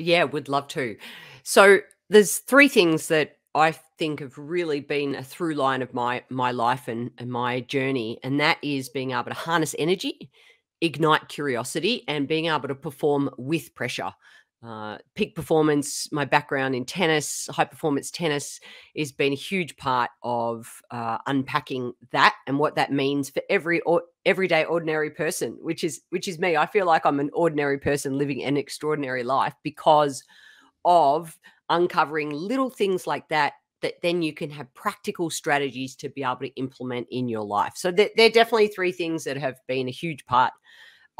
Yeah, would love to. So there's three things that I think have really been a through line of my my life and, and my journey, and that is being able to harness energy, ignite curiosity, and being able to perform with pressure. Uh, peak performance, my background in tennis, high performance tennis, has been a huge part of uh, unpacking that and what that means for every or, everyday ordinary person, which is which is me. I feel like I'm an ordinary person living an extraordinary life because of uncovering little things like that that then you can have practical strategies to be able to implement in your life. So they're, they're definitely three things that have been a huge part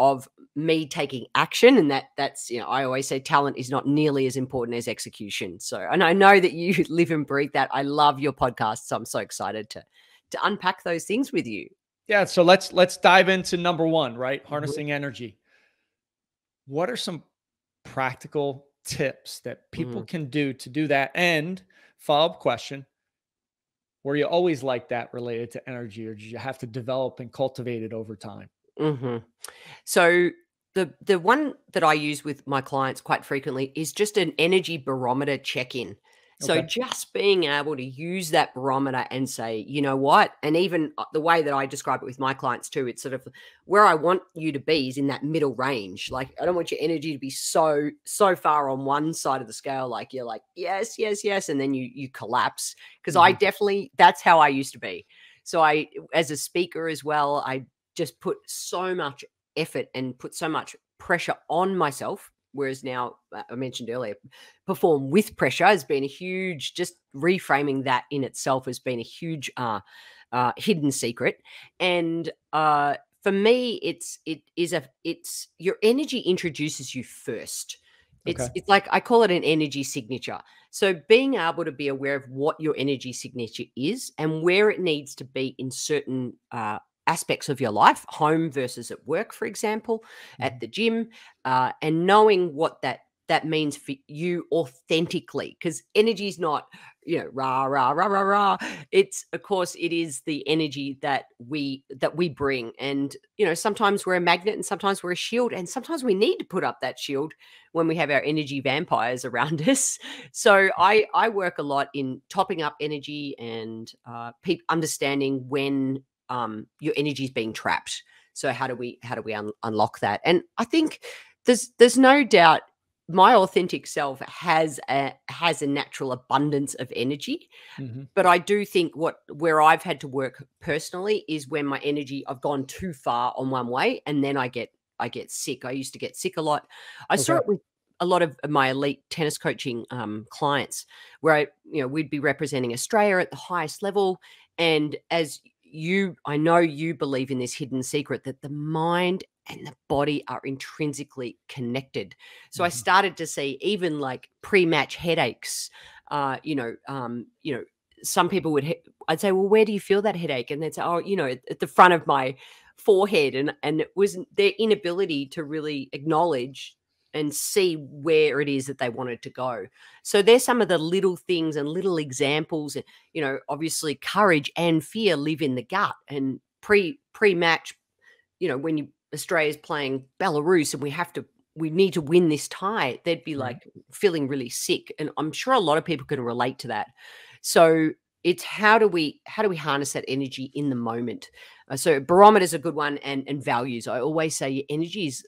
of me taking action and that that's you know i always say talent is not nearly as important as execution so and i know that you live and breathe that i love your podcast so i'm so excited to to unpack those things with you yeah so let's let's dive into number one right mm-hmm. harnessing energy what are some practical tips that people mm-hmm. can do to do that and follow-up question were you always like that related to energy or did you have to develop and cultivate it over time hmm So the the one that I use with my clients quite frequently is just an energy barometer check-in. So Okay. just being able to use that barometer and say, you know what, and even uh, the way that I describe it with my clients too, it's sort of where I want you to be is in that middle range. Like I don't want your energy to be so so far on one side of the scale, like you're like yes, yes, yes, and then you you collapse. Because I hmm definitely that's how I used to be. So I, as a speaker as well, I just put so much effort and put so much pressure on myself whereas now uh, i mentioned earlier perform with pressure has been a huge just reframing that in itself has been a huge uh, uh, hidden secret. And uh, for me it's it is a it's your energy introduces you first. It's okay. it's like i call it an energy signature. So being able to be aware of what your energy signature is and where it needs to be in certain uh, aspects of your life, home versus at work, for example, mm-hmm. at the gym, uh, and knowing what that that means for you authentically because energy is not you know rah rah rah rah rah. It's of course it is the energy that we that we bring. And you know sometimes we're a magnet and sometimes we're a shield and sometimes we need to put up that shield when we have our energy vampires around us. So i i work a lot in topping up energy and uh pe- understanding when um, your energy is being trapped. So how do we how do we un- unlock that? And I think there's there's no doubt my authentic self has a has a natural abundance of energy mm-hmm. but i do think what where i've had to work personally is when my energy i've gone too far on one way and then i get i get sick i used to get sick a lot i okay. saw it with a lot of my elite tennis coaching um, clients where i you know we'd be representing australia at the highest level and as you i know you believe in this hidden secret that the mind and the body are intrinsically connected. So mm-hmm. i started to see even like pre-match headaches uh you know um you know some people would i'd say well where do you feel that headache? And they'd say oh you know at the front of my forehead. And and it was their inability to really acknowledge and see where it is that they wanted to go. So there's some of the little things and little examples. And you know, obviously courage and fear live in the gut. And pre pre match, you know, when you Australia's playing Belarus and we have to we need to win this tie, they'd be mm-hmm. like feeling really sick. And I'm sure a lot of people can relate to that. So it's how do we how do we harness that energy in the moment uh, so barometer is a good one and and values i always say your energy is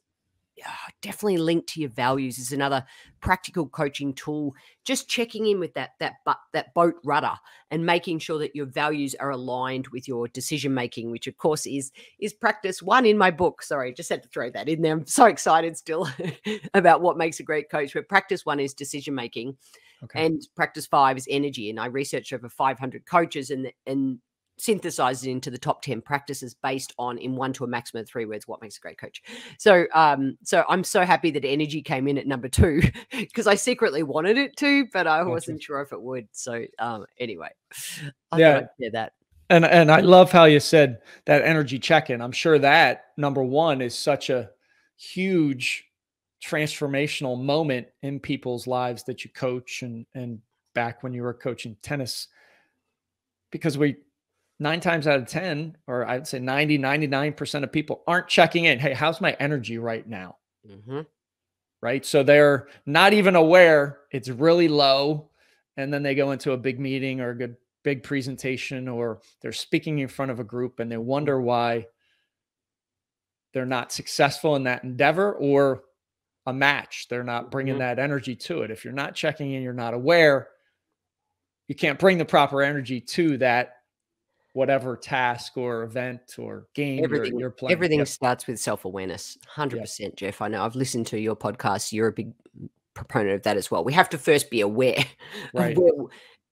Ah, definitely linked to your values is another practical coaching tool. Just checking in with that that but that boat rudder and making sure that your values are aligned with your decision making which of course is is practice one in my book. Sorry just had to throw that in there. I'm so excited still about what makes a great coach but practice one is decision making okay. and practice five is energy. And i researched over 500 coaches and and synthesized it into the top 10 practices based on in one to a maximum of three words what makes a great coach. So um so i'm so happy that energy came in at number two because i secretly wanted it to but i wasn't sure if it would. So um anyway I yeah. That. And and i love how you said that energy check-in. I'm sure that number one is such a huge transformational moment in people's lives that you coach and and back when you were coaching tennis because we nine times out of 10, or I'd say 90, 99% of people aren't checking in. Hey, how's my energy right now? Mm-hmm. right? So they're not even aware it's really low. And then they go into a big meeting or a good big presentation or they're speaking in front of a group and they wonder why they're not successful in that endeavor or a match. They're not bringing mm-hmm. that energy to it. If you're not checking in, you're not aware, you can't bring the proper energy to that whatever task or event or game everything, you're, playing. Everything yep. starts with self awareness. 100%, yep. Jeff. I know I've listened to your podcast. You're a big proponent of that as well. We have to first be aware right. where,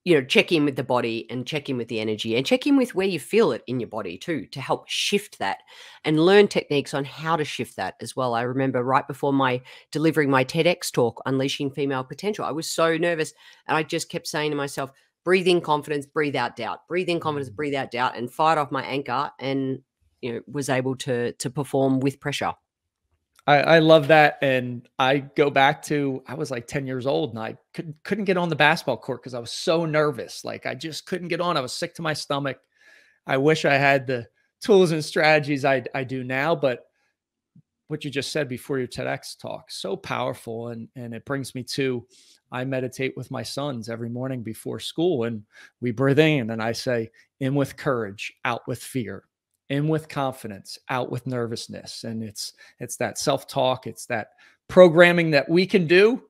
you know, check in with the body and check in with the energy and check in with where you feel it in your body too to help shift that and learn techniques on how to shift that as well. I remember right before my delivering my TEDx talk, Unleashing Female Potential, I was so nervous and I just kept saying to myself, breathe in confidence, breathe out doubt, breathe in confidence, mm. breathe out doubt, and fired off my anchor and you know was able to to perform with pressure. I, I love that. And I go back to I was like 10 years old and I couldn't couldn't get on the basketball court because I was so nervous. Like I just couldn't get on. I was sick to my stomach. I wish I had the tools and strategies I, I do now, but what you just said before your TEDx talk, so powerful. And and it brings me to I meditate with my sons every morning before school and we breathe in and I say, in with courage, out with fear, in with confidence, out with nervousness. And it's it's that self-talk, it's that programming that we can do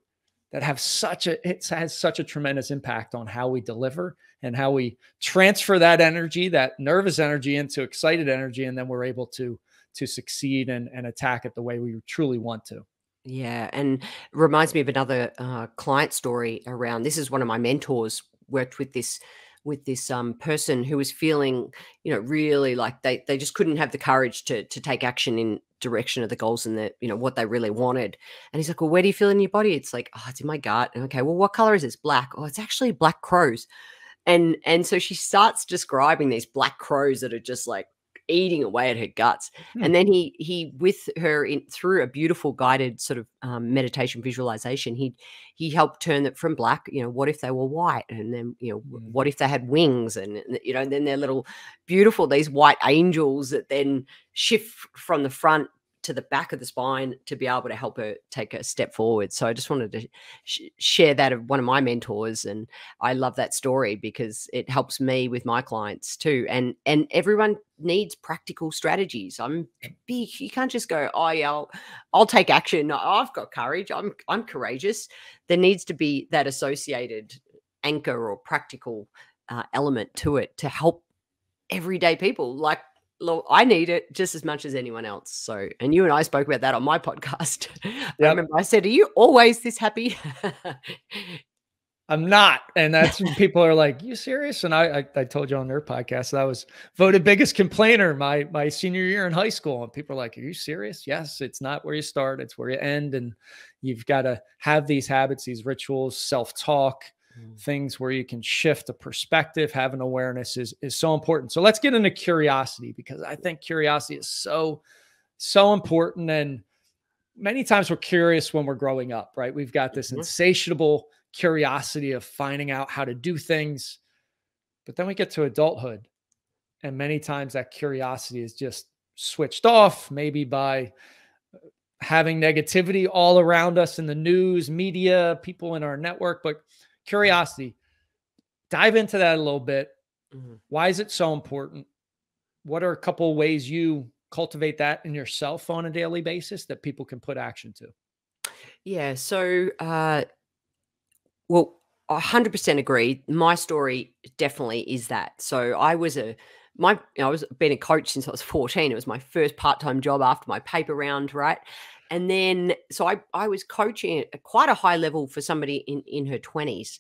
that have such a it has such a tremendous impact on how we deliver and how we transfer that energy, that nervous energy into excited energy, and then we're able to to succeed and, and attack it the way we truly want to. Yeah, and reminds me of another uh, client story around. This is one of my mentors worked with this with this um, person who was feeling, you know, really like they they just couldn't have the courage to to take action in direction of the goals and the you know what they really wanted. And he's like, "Well, where do you feel in your body?" It's like, "Oh, it's in my gut." And, okay, well, what color is this? Black. Oh, it's actually black crows. And and so she starts describing these black crows that are just like eating away at her guts. Hmm. And then he he with her in through a beautiful guided sort of um, meditation visualization, he he helped turn it from black. You know, what if they were white? And then you know, hmm. what if they had wings? And you know, and then they're little beautiful these white angels that then shift from the front to the back of the spine to be able to help her take a step forward. So I just wanted to sh- share that of one of my mentors, and I love that story because it helps me with my clients too. And and everyone needs practical strategies. I'm big. You can't just go, oh yeah, I'll, I'll take action. I've got courage. I'm I'm courageous. There needs to be that associated anchor or practical uh, element to it to help everyday people like I need it just as much as anyone else. So, and you and I spoke about that on my podcast. Yep. I remember I said, Are you always this happy? I'm not. And that's when people are like, You serious? And I, I, I told you on their podcast I was voted biggest complainer my my senior year in high school. And people are like, Are you serious? Yes, it's not where you start, it's where you end. And you've got to have these habits, these rituals, self-talk, Mm. things where you can shift a perspective, have an awareness is is so important. So let's get into curiosity because I think curiosity is so so important and many times we're curious when we're growing up, right? We've got this mm-hmm. insatiable curiosity of finding out how to do things. But then we get to adulthood and many times that curiosity is just switched off maybe by uh, having negativity all around us in the news, media, people in our network, but curiosity. Dive into that a little bit. Mm-hmm. Why is it so important? What are a couple ways you cultivate that in yourself on a daily basis that people can put action to? Yeah. So, uh, well, 100% agree. My story definitely is that. So I was a my you know, I was been a coach since I was 14. It was my first part-time job after my paper round, right? And then so I I was coaching at quite a high level for somebody in in her 20s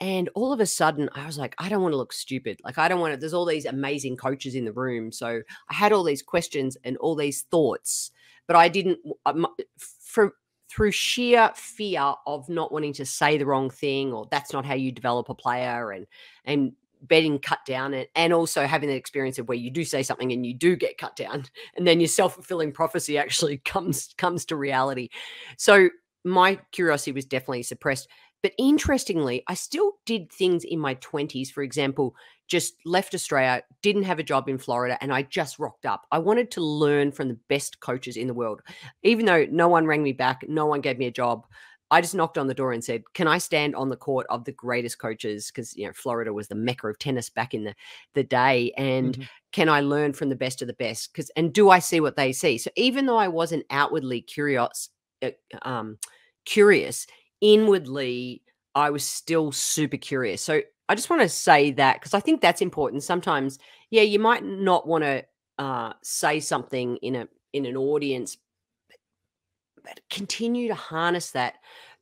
and all of a sudden I was like I don't want to look stupid like I don't want to there's all these amazing coaches in the room so I had all these questions and all these thoughts but I didn't um, from through sheer fear of not wanting to say the wrong thing or that's not how you develop a player and and betting cut down and, and also having the experience of where you do say something and you do get cut down and then your self-fulfilling prophecy actually comes comes to reality so my curiosity was definitely suppressed but interestingly i still did things in my 20s for example just left Australia, didn't have a job in Florida, and I just rocked up. I wanted to learn from the best coaches in the world. Even though no one rang me back, no one gave me a job, I just knocked on the door and said, "Can I stand on the court of the greatest coaches?" Because you know Florida was the mecca of tennis back in the the day, and mm-hmm. can I learn from the best of the best? Because and do I see what they see? So even though I wasn't outwardly curious, uh, um, curious inwardly, I was still super curious. So I just want to say that because I think that's important. Sometimes, yeah, you might not want to uh, say something in a in an audience but continue to harness that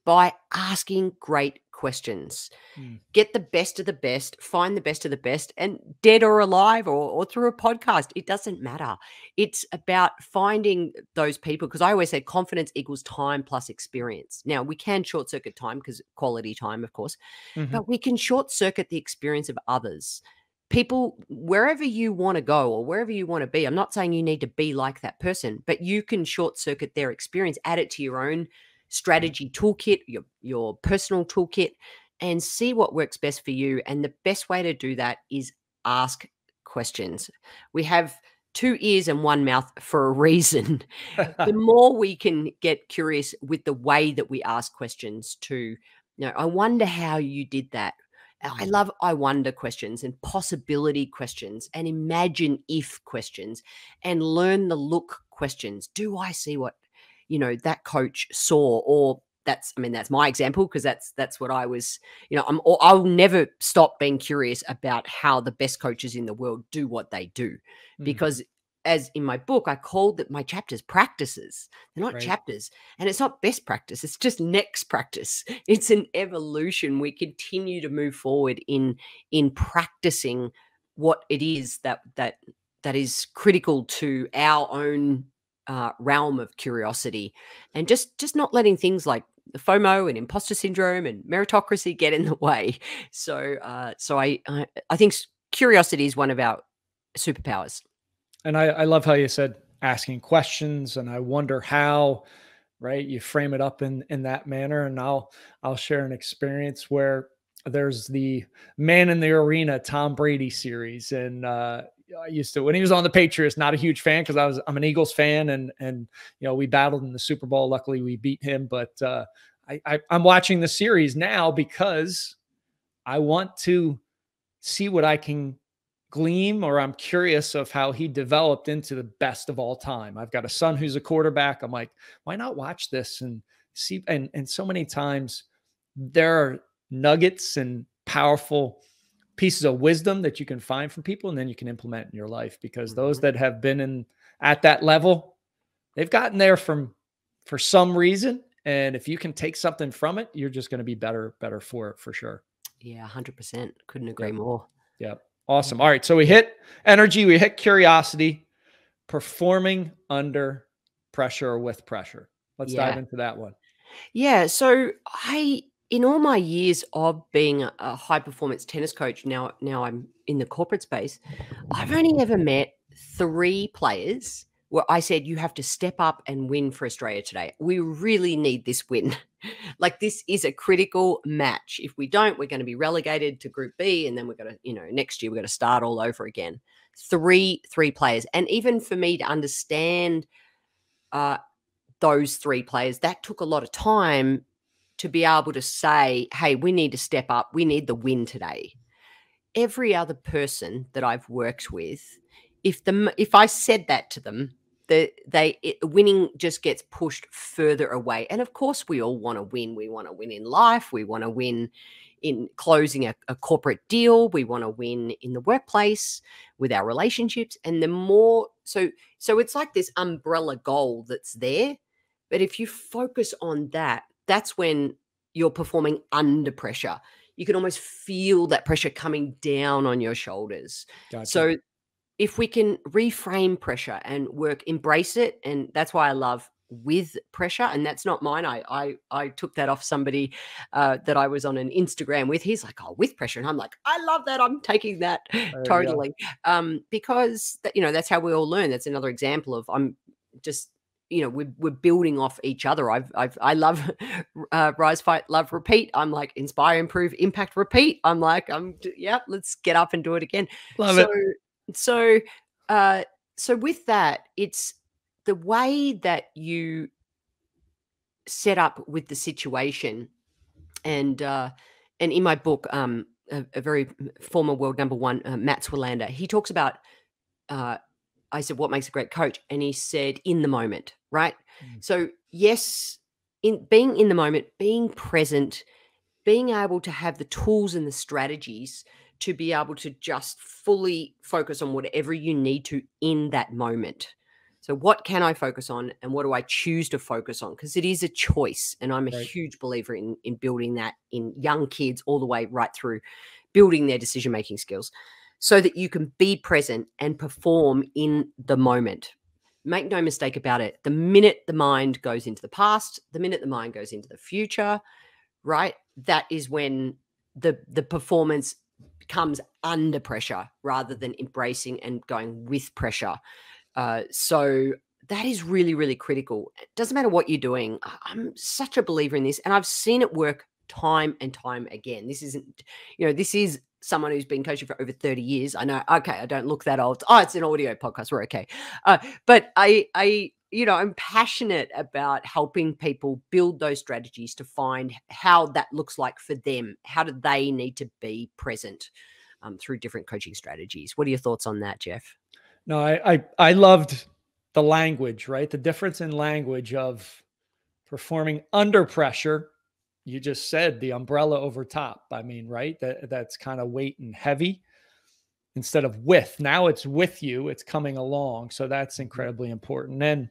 by asking great questions. Mm. Get the best of the best, find the best of the best, and dead or alive or, or through a podcast, it doesn't matter. It's about finding those people because I always say confidence equals time plus experience. Now, we can short circuit time because quality time, of course, mm-hmm. but we can short circuit the experience of others people wherever you want to go or wherever you want to be i'm not saying you need to be like that person but you can short circuit their experience add it to your own strategy toolkit your your personal toolkit and see what works best for you and the best way to do that is ask questions. We have two ears and one mouth for a reason. The more we can get curious with the way that we ask questions to you know i wonder how you did that I love I wonder questions and possibility questions and imagine if questions and learn the look questions. Do I see what you know that coach saw or that's I mean that's my example because that's that's what I was you know I'm I'll never stop being curious about how the best coaches in the world do what they do mm. because as in my book, I called that my chapters practices. They're not right. chapters. And it's not best practice, it's just next practice. It's an evolution. We continue to move forward in in practicing what it is that that that is critical to our own uh, realm of curiosity and just just not letting things like the FOMO and imposter syndrome and meritocracy get in the way. So uh, so I, I I think curiosity is one of our superpowers and I, I love how you said asking questions, and I wonder how, right? You frame it up in in that manner, and I'll I'll share an experience where there's the Man in the Arena Tom Brady series, and uh, I used to when he was on the Patriots. Not a huge fan because I was I'm an Eagles fan, and and you know we battled in the Super Bowl. Luckily, we beat him, but uh, I, I I'm watching the series now because I want to see what I can gleam or I'm curious of how he developed into the best of all time. I've got a son who's a quarterback. I'm like, why not watch this and see? And, and so many times there are nuggets and powerful pieces of wisdom that you can find from people and then you can implement in your life because those mm-hmm. that have been in at that level, they've gotten there from for some reason. And if you can take something from it, you're just going to be better, better for it for sure. Yeah, 100%. Couldn't agree yep. more. Yep. Awesome. All right. So we hit energy, we hit curiosity, performing under pressure or with pressure. Let's yeah. dive into that one. Yeah. So I, in all my years of being a high performance tennis coach, now now I'm in the corporate space, I've only ever met three players where I said, you have to step up and win for Australia today. We really need this win. like this is a critical match. If we don't, we're going to be relegated to Group B, and then we're going to, you know, next year we're going to start all over again. Three, three players, and even for me to understand uh, those three players, that took a lot of time to be able to say, "Hey, we need to step up. We need the win today." Every other person that I've worked with if the if I said that to them, the they it, winning just gets pushed further away. And of course, we all want to win. We want to win in life. We want to win in closing a, a corporate deal. We want to win in the workplace with our relationships. And the more so so it's like this umbrella goal that's there. But if you focus on that, that's when you're performing under pressure. You can almost feel that pressure coming down on your shoulders. Gotcha. So if we can reframe pressure and work, embrace it, and that's why I love with pressure and that's not mine i i i took that off somebody uh that i was on an instagram with he's like oh with pressure and i'm like i love that i'm taking that totally um because that, you know that's how we all learn that's another example of i'm just you know we're, we're building off each other i've, I've i love uh, rise fight love repeat i'm like inspire improve impact repeat i'm like i'm yeah let's get up and do it again love so, it so uh so with that it's the way that you set up with the situation and uh and in my book um a, a very former world number one uh, Mats Wilander, he talks about uh I said, What makes a great coach? And he said, In the moment, right? Mm. So, yes, in being in the moment, being present, being able to have the tools and the strategies to be able to just fully focus on whatever you need to in that moment. So, what can I focus on and what do I choose to focus on? Because it is a choice. And I'm a right. huge believer in, in building that in young kids all the way right through building their decision making skills so that you can be present and perform in the moment. Make no mistake about it. The minute the mind goes into the past, the minute the mind goes into the future, right? That is when the the performance comes under pressure rather than embracing and going with pressure. Uh, so that is really, really critical. It doesn't matter what you're doing. I'm such a believer in this, and I've seen it work time and time again. This isn't, you know, this is someone who's been coaching for over 30 years. I know, okay, I don't look that old. Oh, it's an audio podcast. We're okay. Uh, but I, I, you know, I'm passionate about helping people build those strategies to find how that looks like for them. How do they need to be present um, through different coaching strategies? What are your thoughts on that, Jeff? No, I, I, I loved the language, right? The difference in language of performing under pressure you just said the umbrella over top. I mean, right? That that's kind of weight and heavy instead of with. Now it's with you, it's coming along. So that's mm-hmm. incredibly important. And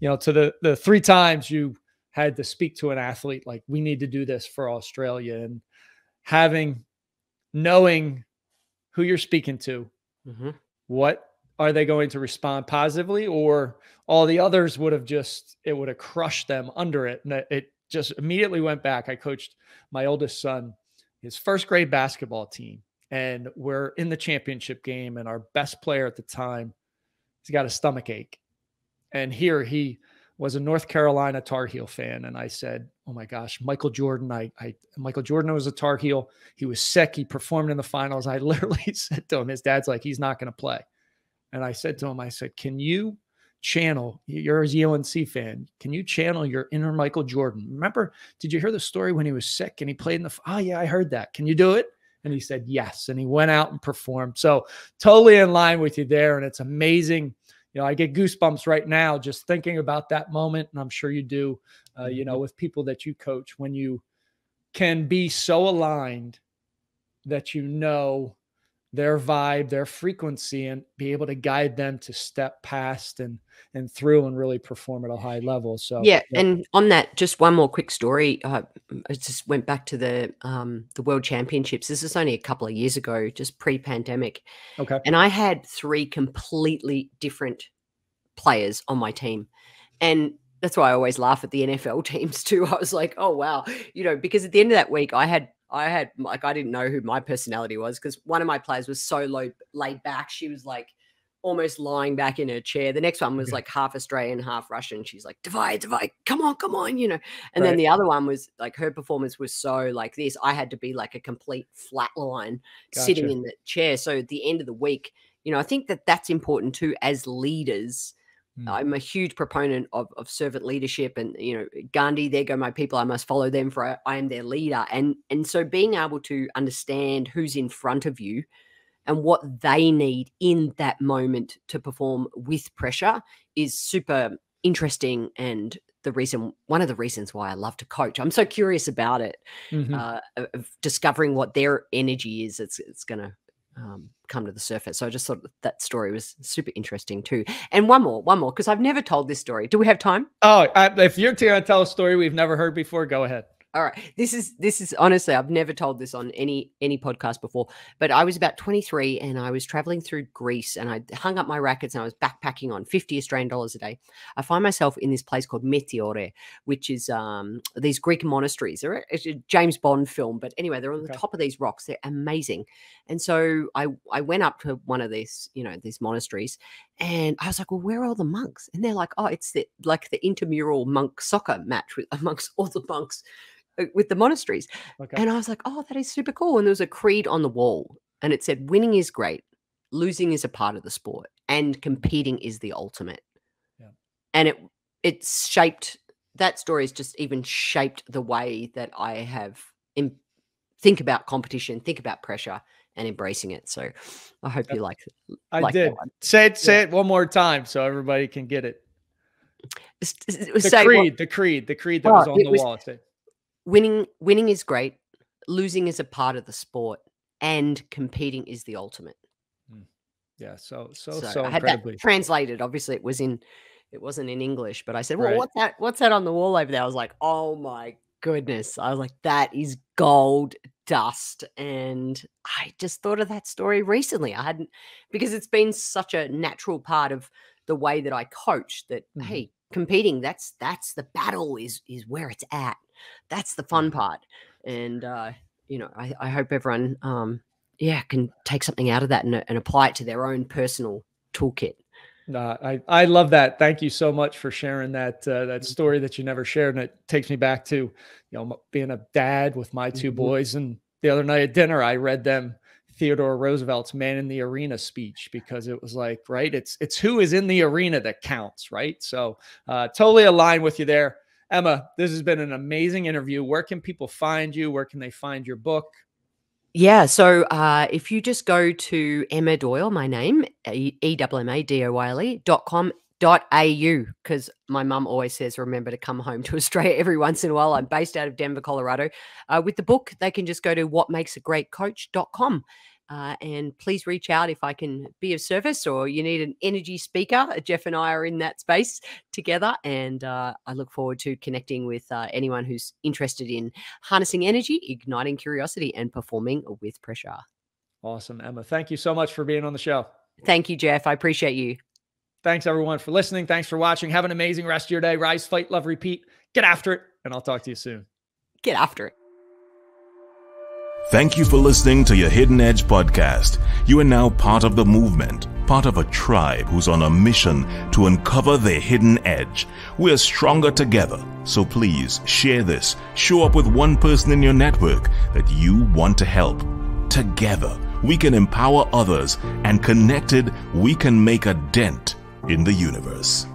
you know, to the the three times you had to speak to an athlete like we need to do this for Australia and having knowing who you're speaking to, mm-hmm. what are they going to respond positively or all the others would have just it would have crushed them under it and it just immediately went back. I coached my oldest son, his first grade basketball team, and we're in the championship game. And our best player at the time, he's got a stomach ache. And here he was a North Carolina Tar Heel fan. And I said, Oh my gosh, Michael Jordan. I, I Michael Jordan was a Tar Heel. He was sick. He performed in the finals. I literally said to him, his dad's like, he's not going to play. And I said to him, I said, Can you channel you're a UNC fan can you channel your inner Michael Jordan remember did you hear the story when he was sick and he played in the oh yeah I heard that can you do it and he said yes and he went out and performed so totally in line with you there and it's amazing you know I get goosebumps right now just thinking about that moment and I'm sure you do uh, you know mm-hmm. with people that you coach when you can be so aligned that you know their vibe, their frequency, and be able to guide them to step past and and through and really perform at a high level. So yeah, yeah. and on that, just one more quick story. Uh, I just went back to the um, the World Championships. This is only a couple of years ago, just pre-pandemic. Okay, and I had three completely different players on my team, and that's why I always laugh at the NFL teams too. I was like, oh wow, you know, because at the end of that week, I had I had like I didn't know who my personality was because one of my players was so low laid back. She was like almost lying back in her chair. The next one was like half Australian, half Russian. She's like, divide, divide, come on, come on, you know. And right. then the other one was like her performance was so like this. I had to be like a complete flat line gotcha. sitting in the chair. So at the end of the week, you know, I think that that's important too as leaders Mm. I'm a huge proponent of, of servant leadership and you know Gandhi there go my people I must follow them for I, I am their leader and and so being able to understand who's in front of you and what they need in that moment to perform with pressure is super interesting and the reason one of the reasons why I love to coach I'm so curious about it mm-hmm. uh, of discovering what their energy is it's it's going to um, come to the surface. So I just thought that story was super interesting too. And one more, one more, because I've never told this story. Do we have time? Oh, I, if you're going to tell a story we've never heard before, go ahead. All right. This is this is honestly I've never told this on any any podcast before, but I was about 23 and I was traveling through Greece and I hung up my rackets and I was backpacking on 50 Australian dollars a day. I find myself in this place called Meteora, which is um these Greek monasteries. They're it's a James Bond film, but anyway, they're on the okay. top of these rocks. They're amazing. And so I I went up to one of these, you know, these monasteries And I was like, well, where are all the monks? And they're like, oh, it's the like the intramural monk soccer match with amongst all the monks Uh, with the monasteries. Okay. And I was like, oh, that is super cool. And there was a creed on the wall, and it said, winning is great, losing is a part of the sport, and competing is the ultimate. Yeah. And it it's shaped that story has just even shaped the way that I have in, think about competition, think about pressure, and embracing it. So I hope you like. It. I like did. Say it. Say yeah. it one more time so everybody can get it. The say, creed. The creed. The creed that oh, was on the was, wall. Say. Winning. Winning is great. Losing is a part of the sport, and competing is the ultimate. Hmm. Yeah. So so so, so I had incredibly. that translated. Obviously, it was in. It wasn't in English, but I said, "Well, right. what's that? What's that on the wall over there?" I was like, "Oh my goodness!" I was like, "That is gold dust and i just thought of that story recently i hadn't because it's been such a natural part of the way that i coach that mm-hmm. hey competing that's that's the battle is is where it's at that's the fun mm-hmm. part and uh you know i, I hope everyone um yeah can take something out of that and, and apply it to their own personal toolkit no, I, I love that. Thank you so much for sharing that uh, that mm-hmm. story that you never shared, and it takes me back to you know being a dad with my 2 mm-hmm. boys. And the other night at dinner, I read them Theodore Roosevelt's "Man in the Arena" speech because it was like, right, it's it's who is in the arena that counts, right? So uh, totally aligned with you there, Emma. This has been an amazing interview. Where can people find you? Where can they find your book? Yeah. So uh, if you just go to Emma Doyle, my name, E W M A D O Y L E dot com dot au because my mum always says remember to come home to australia every once in a while i'm based out of denver colorado uh, with the book they can just go to whatmakesagreatcoach.com uh, and please reach out if I can be of service or you need an energy speaker. Jeff and I are in that space together. And uh, I look forward to connecting with uh, anyone who's interested in harnessing energy, igniting curiosity, and performing with pressure. Awesome, Emma. Thank you so much for being on the show. Thank you, Jeff. I appreciate you. Thanks, everyone, for listening. Thanks for watching. Have an amazing rest of your day. Rise, fight, love, repeat. Get after it. And I'll talk to you soon. Get after it. Thank you for listening to your Hidden Edge podcast. You are now part of the movement, part of a tribe who's on a mission to uncover their hidden edge. We're stronger together, so please share this. Show up with one person in your network that you want to help. Together, we can empower others, and connected, we can make a dent in the universe.